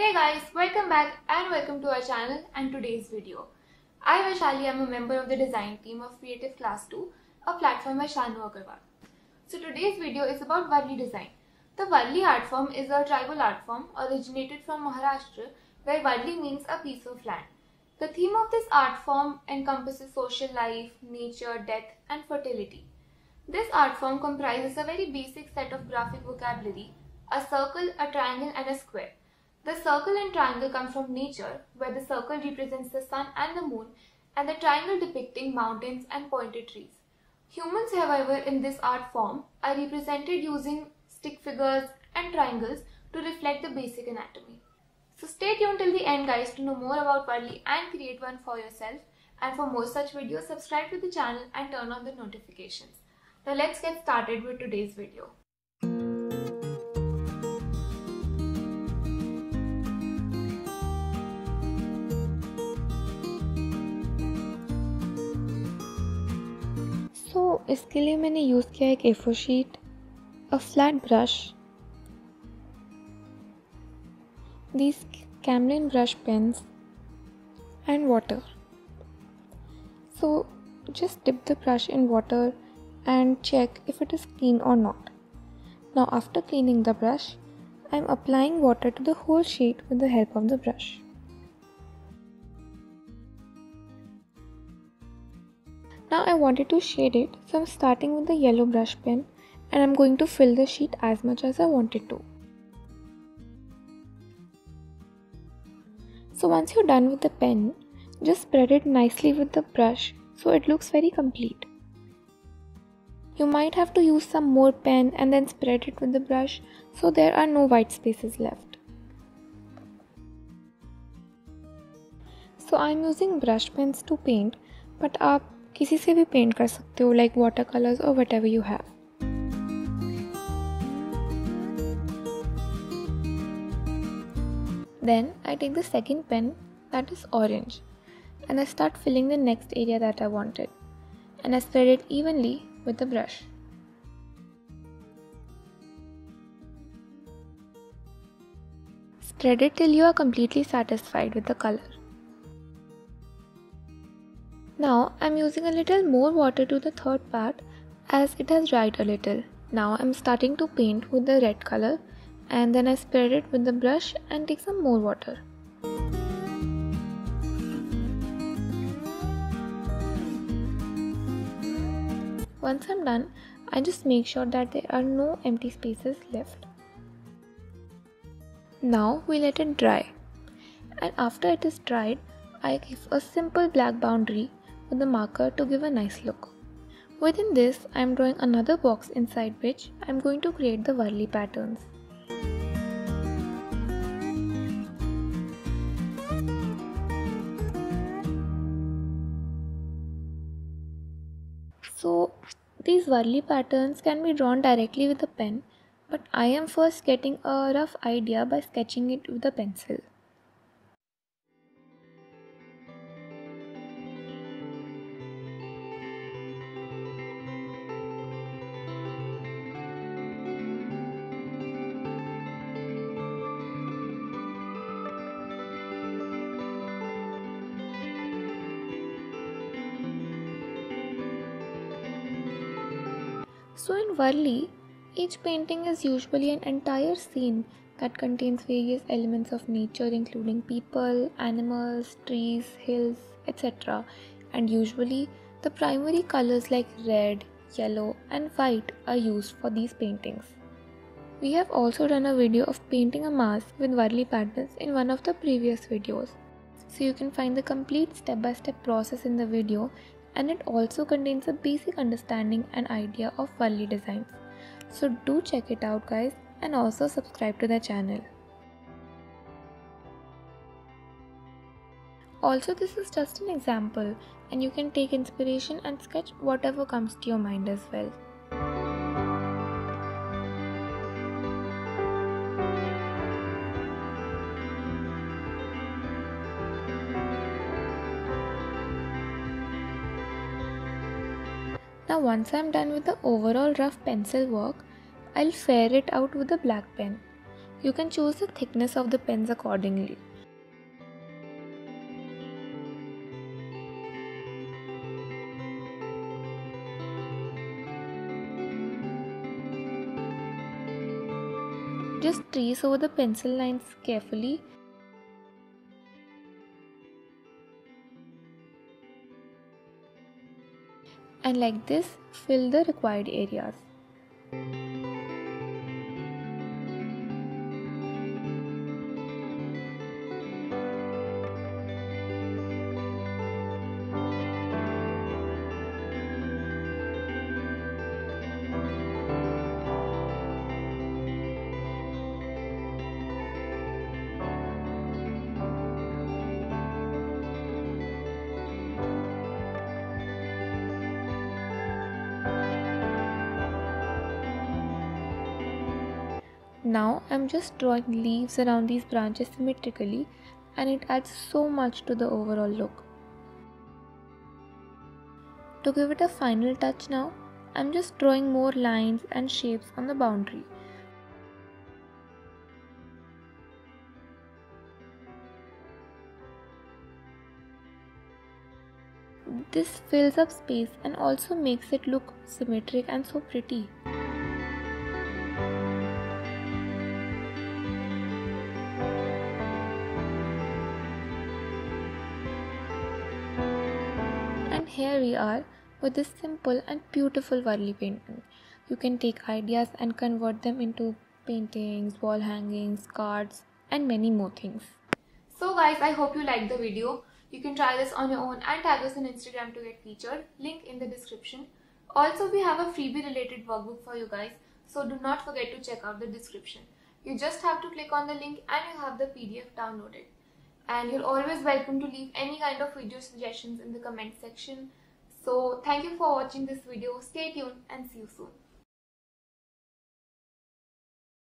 Hey guys, welcome back and welcome to our channel and today's video. I Vaishali am a member of the design team of Creative Class 2, a platform by Shanu Agarwal. So today's video is about Warli design. The Warli art form is a tribal art form originated from Maharashtra where Warli means a piece of land. The theme of this art form encompasses social life, nature, death and fertility. This art form comprises a very basic set of graphic vocabulary, a circle, a triangle and a square. The circle and triangle come from nature, where the circle represents the sun and the moon, and the triangle depicting mountains and pointed trees. Humans, however, in this art form are represented using stick figures and triangles to reflect the basic anatomy. So stay tuned till the end guys to know more about Warli and create one for yourself. And for more such videos, subscribe to the channel and turn on the notifications. Now let's get started with today's video. so, इसके लिए मैंने use किया एक A four sheet a flat brush these Camlin brush pens and water. So just dip the brush in water and check if it is clean or not. Now after cleaning the brush, I am applying water to the whole sheet with the help of the brush. Now I wanted to shade it, so I'm starting with the yellow brush pen and I'm going to fill the sheet as much as I wanted to. So once you're done with the pen, just spread it nicely with the brush so it looks very complete. You might have to use some more pen and then spread it with the brush so there are no white spaces left. So I'm using brush pens to paint but आप किसी से भी paint कर सकते हो like water colours और whatever you have Then I take the second pen that is orange and I start filling the next area that I wanted and I spread it evenly with the brush. Spread it till you are completely satisfied with the color. Now I'm using a little more water to the third part as it has dried a little. Now I'm starting to paint with the red color and then I spread it with the brush and take some more water. Once I'm done, I just make sure that there are no empty spaces left. Now we let it dry and after it is dried, I give a simple black boundary with the marker to give a nice look. Within this, I am drawing another box inside which I am going to create the Warli patterns. So these Warli patterns can be drawn directly with a pen but I am first getting a rough idea by sketching it with a pencil. So in Warli, each painting is usually an entire scene that contains various elements of nature including people, animals, trees, hills, etc. And usually the primary colors like red, yellow and white are used for these paintings. We have also done a video of painting a mask with Warli patterns in one of the previous videos. So you can find the complete step-by-step -step process in the video and it also contains a basic understanding and idea of Warli designs. So do check it out guys and also subscribe to the channel. Also this is just an example and you can take inspiration and sketch whatever comes to your mind as well. Now once I'm done with the overall rough pencil work, I'll fair it out with a black pen. You can choose the thickness of the pens accordingly. Just trace over the pencil lines carefully. And like this, fill the required areas. Now I'm just drawing leaves around these branches symmetrically and it adds so much to the overall look. To give it a final touch now, I'm just drawing more lines and shapes on the boundary. This fills up space and also makes it look symmetric and so pretty. Here we are with this simple and beautiful Warli painting. You can take ideas and convert them into paintings, wall hangings, cards and many more things. So guys, I hope you liked the video. You can try this on your own and tag us on Instagram to get featured. Link in the description. Also, we have a freebie related workbook for you guys. So do not forget to check out the description. You just have to click on the link and you have the PDF downloaded and you're always welcome to leave any kind of video suggestions in the comment section. So thank you for watching this video. Stay tuned and see you soon.